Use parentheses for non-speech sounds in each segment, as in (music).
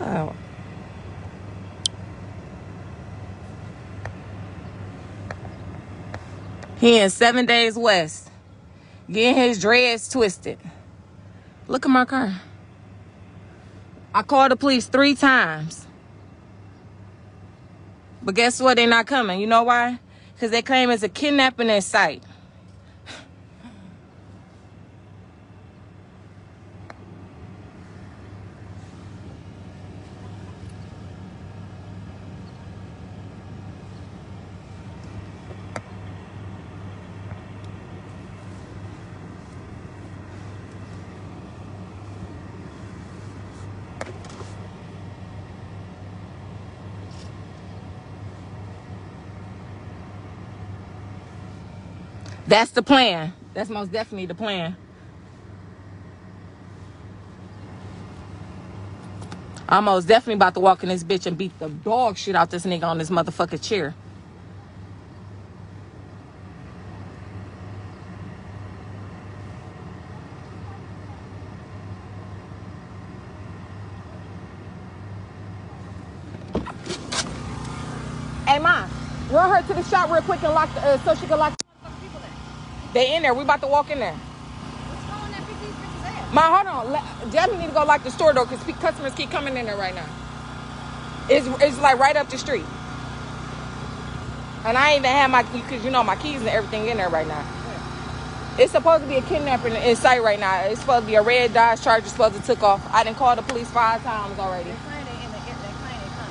Oh. He in seven days west. Getting his dreads twisted. Look at my car. I called the police three times. But guess what? They're not coming. You know why? Because they claim it's a kidnapping in sight. That's the plan. That's most definitely the plan. I'm most definitely about to walk in this bitch and beat the dog shit out this nigga on this motherfucking chair. Hey, ma, run her to the shop real quick and lock the, uh, so she can lock. people They in there. We about to walk in there. Ma, hold on. Jasmine need to go lock the store door because customers keep coming in there right now. It's, it's like right up the street. And I ain't even have my because you know my keys and everything in there right now. It's supposed to be a kidnapping in sight right now. It's supposed to be a red Dodge Charger supposed to took off. I didn't call the police five times already.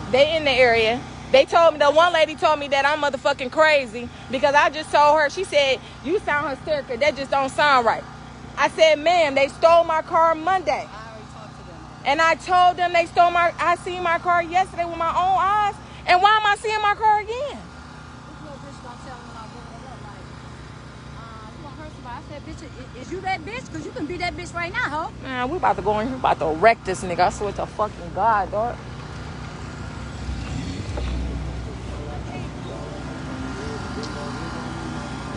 They in the area. They told me the one lady told me that I'm motherfucking crazy because I just told her. She said you sound hysterical. That just don't sound right. I said, ma'am, they stole my car Monday. And I told them they stole my. I seen my car yesterday with my own eyes. And why am I seeing my car again? This little bitch, I said, bitch, is you that bitch? Cause you can be that bitch right now, ho. Man, we about to go in here. About to wreck this nigga. I swear to fucking God, dog.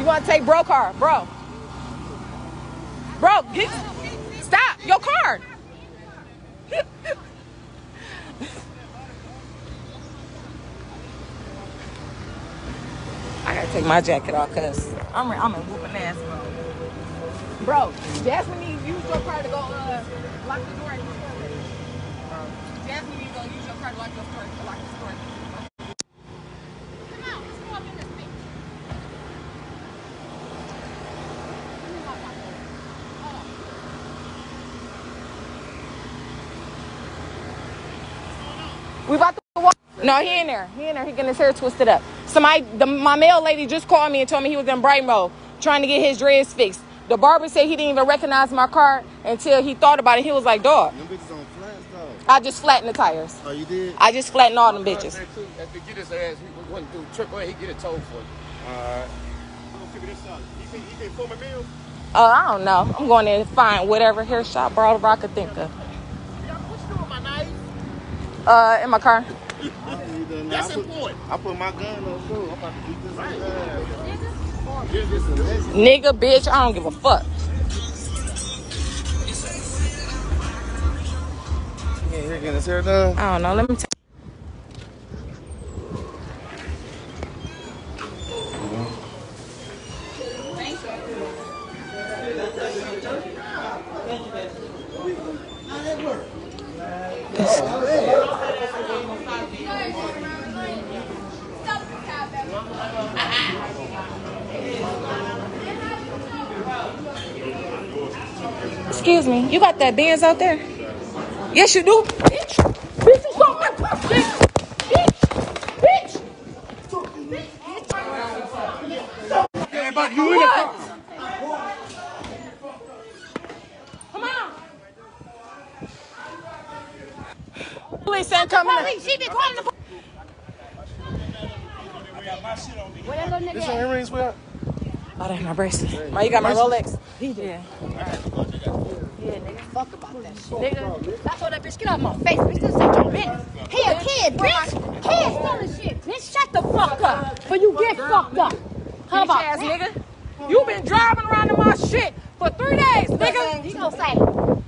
You want to take bro car, bro? Bro, get stop your car. (laughs) I gotta take my jacket off because I'm I'm in whooping ass mode. Bro, Jasmine needs use your car to go uh, lock the door. in the store. Jasmine needs to use your car to lock your store. To lock the store. Come on, let's go up in this bitch. Let me hop out there. Hold on. We about to walk. No, he in there. He in there. He getting his hair twisted up. Somebody, the, my male lady just called me and told me he was in Bright Mode trying to get his dreads fixed. The barber said he didn't even recognize my car until he thought about it. He was like, dog, Them bitches on flats though. I just flattened the tires. Oh, you did? I just flattened all them bitches. If he get his ass, he wouldn't do trip on, he get it towed for you. Alright. I'm gonna figure this out. You think you think four meals? Uh, I don't know. I'm going to find whatever hair shop bro I could think of. Yeah, what you doing, my knife? Uh, in my car. That's I put, important. I put my gun on too. I'm about to beat this Right. ass. This is amazing. Nigga, bitch, I don't give a fuck. You ain't here getting his hair done? I don't know. Let me tell Excuse me. You got that Benz out there? Yes, you do. Bitch. Bitch, you stole my car. Bitch. Bitch. Bitch. Everybody, you in the car. Come on. Police ain't coming. Police, she been calling the police. Where that little This nigga on at? earrings, sweetheart? Oh, that's my bracelet. Oh, you got my Rolex? He did. Yeah. Yeah, nigga, fuck about that shit. Nigga, I told that bitch, get off my face, bitch. This ain't your business. He a kid, bitch. Kid stealing shit, bitch. Shut the fuck up. But you get fucked up. How Bitch about ass that? nigga. You been driving around in my shit for three days, nigga. He gonna say,